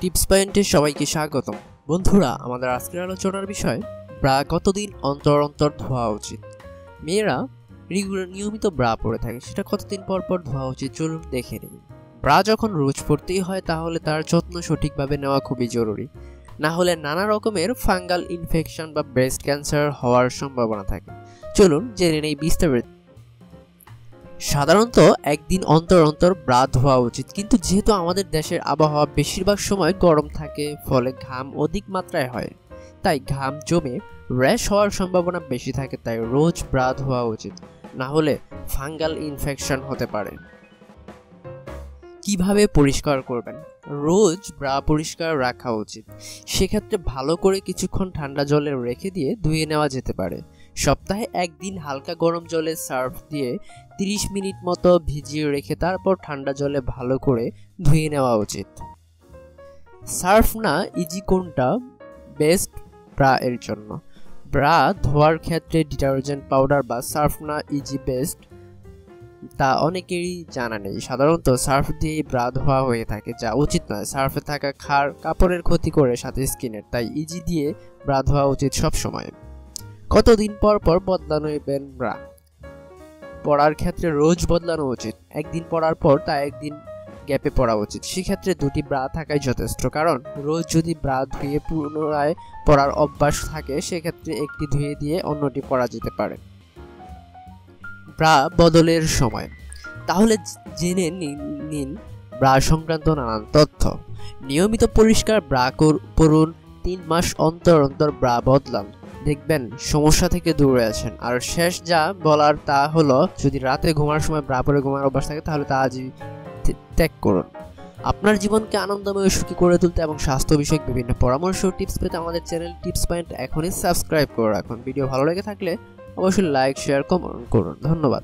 Tips পয়েন্টে সবাইকে স্বাগতম। বন্ধুরা, আমাদের আজকের আলোচনার বিষয় ব্রা কতদিন অন্তর অন্তর ধোয়া উচিত? মেয়েরা রেগুলার নিয়মিত ব্রা পরে থাকে, সেটা কতদিন পর পর ধোয়া উচিত চলুন দেখে নিন ব্রা যখন রোজ পরতেই হয়, তাহলে তার যত্ন সঠিকভাবে নেওয়া খুবই জরুরি। না হলে নানা রকমের ফাঙ্গাল ইনফেকশন বা ব্রেস্ট ক্যান্সার হওয়ার সম্ভাবনা থাকে। চলুন জেনে নেই বিস্তারিত। সাধারণত একদিন অন্তর অন্তর ব্রা ধোয়া উচিত। কিন্তু যেহেতু আমাদের দেশের আবহাওয়া বেশিরভাগ সময় গরম থাকে, ফলে ঘাম অধিক মাত্রায় হয়। তাই ঘাম জমে র্যাশ হওয়ার সম্ভাবনা বেশি থাকে, তাই রোজ ব্রা ধোয়া উচিত। না হলে ফাঙ্গাল ইনফেকশন হতে পারে। কীভাবে পরিষ্কার করবেন? রোজ ব্রা পরিষ্কার রাখা উচিত। সেক্ষেত্রে ভালো করে কিছুক্ষণ ঠান্ডা জলে রেখে দিয়ে ধুয়ে নেওয়া যেতে পারে। সপ্তাহে একদিন হালকা গরম জলে সার্ফ দিয়ে 30 মিনিট মতো ভিজিয়ে রেখে তারপর ঠান্ডা জলে ভালো করে ধুয়ে নেওয়া উচিত। সার্ফ না ইজি কোনটা? বেস্ট ব্রা এর জন্য। ব্রা ধোয়ার ক্ষেত্রে ডিটারজেন্ট পাউডার বা সার্ফ না ইজি বেস্ট, তা অনেকেরই জানা নেই। সাধারণত সার্ফ দিয়ে ব্রা ধোয়া হয়ে থাকে, যা উচিত নয়। সার্ফে থাকা খার কাপড়ের ক্ষতি করে সাথে স্কিনের, তাই ইজি দিয়ে ব্রা ধোয়া উচিত সব সময় কতদিন পর পর বদলানো ইবেন ব্রা পড়ার ক্ষেত্রে রোজ বদলানো উচিত। একদিন পড়ার পর তা একদিন গ্যাপে পড়া উচিত। সেক্ষেত্রে দুটি ব্রা থাকাই যথেষ্ট। কারণ, রোজ যদি ব্রা ধুয়ে পুনরায় পড়ার অভ্যাস থাকে, সেক্ষেত্রে একটি ধুয়ে দিয়ে অন্যটি পড়া যেতে পারে। ব্রা বদলের সময়। তাহলে জেনে নিন ব্রা সংক্রান্ত নানান তথ্য। নিয়মিত পরিষ্কার ব্রা করুন। তিন মাস অন্তর অন্তর ব্রা বদলান। দেখবেন সমস্যা থেকে দূরে আছেন। আর শেষ যা বলার তা হলো, যদি রাতে ঘুমার সময় ব্রা পরে ঘুমার অভ্যাস থাকে, তাহলে তা আজই ত্যাগ করুন। আপনার জীবনকে আনন্দময় সুখী করে তুলতে এবং স্বাস্থ্য বিষয়ক বিভিন্ন পরামর্শ টিপস পেতে আমাদের চ্যানেল টিপস পয়েন্ট এখনই সাবস্ক্রাইব করে রাখুন। ভিডিও ভালো লেগে থাকলে অবশ্যই লাইক, শেয়ার, কমেন্ট করুন। ধন্যবাদ।